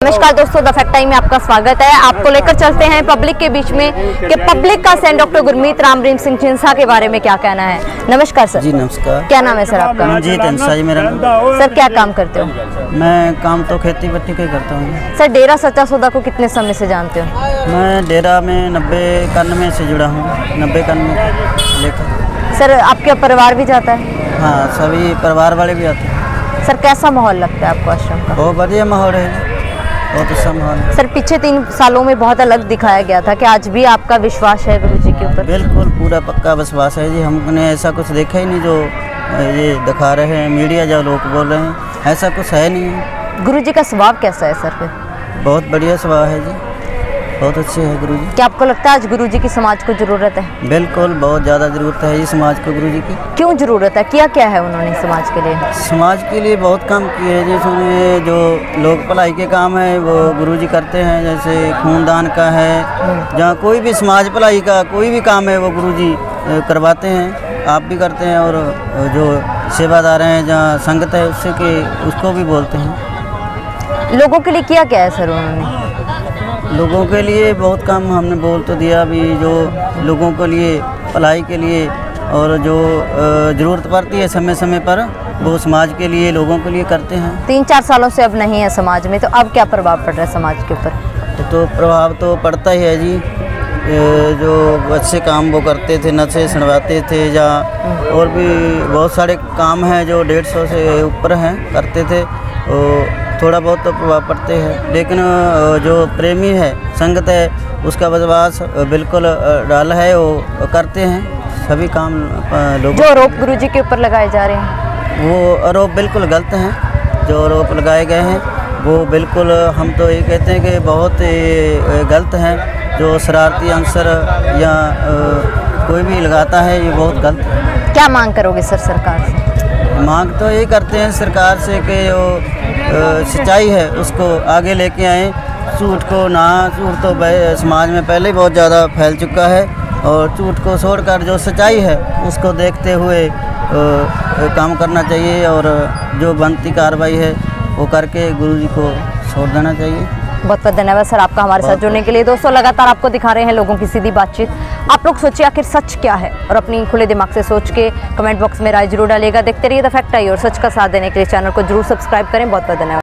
नमस्कार दोस्तों the fact time में आपका स्वागत है। आपको लेकर चलते हैं पब्लिक के बीच में कि पब्लिक का सेंट डॉक्टर गुरमीत राम रहीम सिंह चिंसा के बारे में क्या कहना है। नमस्कार सर। जी नमस्कार। क्या नाम है सर आपका? जी मेरा नाम सर क्या काम करते हो? मैं काम तो खेती बट्टी का करता हूँ। सर डेरा सच्चा सौदा को कितने समय से जानते हो? मैं डेरा में नब्बे इक्यानवे से जुड़ा हूँ नब्बे इक्यानवे लेकर। सर आपका परिवार भी जाता है? हाँ सभी परिवार वाले भी आते हैं। सर कैसा माहौल लगता है आपको आश्रम का? बहुत बढ़िया माहौल है। बहुत अच्छा माहौल है। सर पीछे तीन सालों में बहुत अलग दिखाया गया था कि आज भी आपका विश्वास है गुरु जी के ऊपर। बिल्कुल पूरा पक्का विश्वास है जी। हमने ऐसा कुछ देखा ही नहीं जो ये दिखा रहे हैं मीडिया जो लोग बोल रहे हैं। ऐसा कुछ है नहीं। गुरु जी का स्वभाव कैसा है सर फिर? बहुत बढ़िया स्वभाव है जी। बहुत अच्छे है गुरु जी क्या आपको लगता है आज गुरु जी की समाज को ज़रूरत है? बिल्कुल बहुत ज़्यादा ज़रूरत है ये समाज को गुरु जी की। क्यों ज़रूरत है? क्या क्या है उन्होंने समाज के लिए? समाज के लिए बहुत काम किए हैं। जिसमें जो लोग भलाई के काम है वो गुरु जी करते हैं जैसे खूनदान का है जहाँ कोई भी समाज भलाई का कोई भी काम है वो गुरु जी करवाते हैं। आप भी करते हैं और जो सेवादार हैं जहाँ संगत है उससे के उसको भी बोलते हैं। लोगों के लिए क्या क्या है सर उन्होंने? लोगों के लिए बहुत काम हमने बोल तो दिया अभी जो लोगों के लिए भलाई के लिए और जो ज़रूरत पड़ती है समय समय पर वो समाज के लिए लोगों के लिए करते हैं। तीन चार सालों से अब नहीं है समाज में तो अब क्या प्रभाव पड़ रहा है समाज के ऊपर? तो प्रभाव तो पड़ता ही है जी। जो अच्छे काम वो करते थे नशे छुड़वाते थे या और भी बहुत सारे काम हैं जो डेढ़ सौ से ऊपर हैं करते थे। थोड़ा बहुत तो प्रभाव पड़ते हैं। लेकिन जो प्रेमी है संगत है उसका विश्वास बिल्कुल डाल है वो करते हैं। सभी काम लोग जो आरोप गुरु जी के ऊपर लगाए जा रहे हैं। वो आरोप बिल्कुल गलत हैं। जो आरोप लगाए गए हैं वो बिल्कुल हम तो ये कहते हैं कि बहुत ही गलत हैं। जो शरारती अंसर या कोई भी लगाता है ये बहुत गलत है। क्या मांग करोगे सर सरकार से? मांग तो ये करते हैं सरकार से कि जो सिंचाई है उसको आगे लेके आएँ। झूठ को ना झूठ तो समाज में पहले ही बहुत ज़्यादा फैल चुका है और झूठ को छोड़कर जो सच्चाई है उसको देखते हुए काम करना चाहिए और जो बनती कार्रवाई है वो करके गुरु जी को छोड़ देना चाहिए। बहुत बहुत धन्यवाद सर आपका हमारे साथ जुड़ने के लिए। दोस्तों लगातार आपको दिखा रहे हैं लोगों की सीधी बातचीत। आप लोग सोचिए आखिर सच क्या है? और अपनी खुले दिमाग से सोच के कमेंट बॉक्स में राय ज़रूर डालेगा देखते रहिए द फैक्ट आई और सच का साथ देने के लिए चैनल को ज़रूर सब्सक्राइब करें। बहुत बहुत धन्यवाद।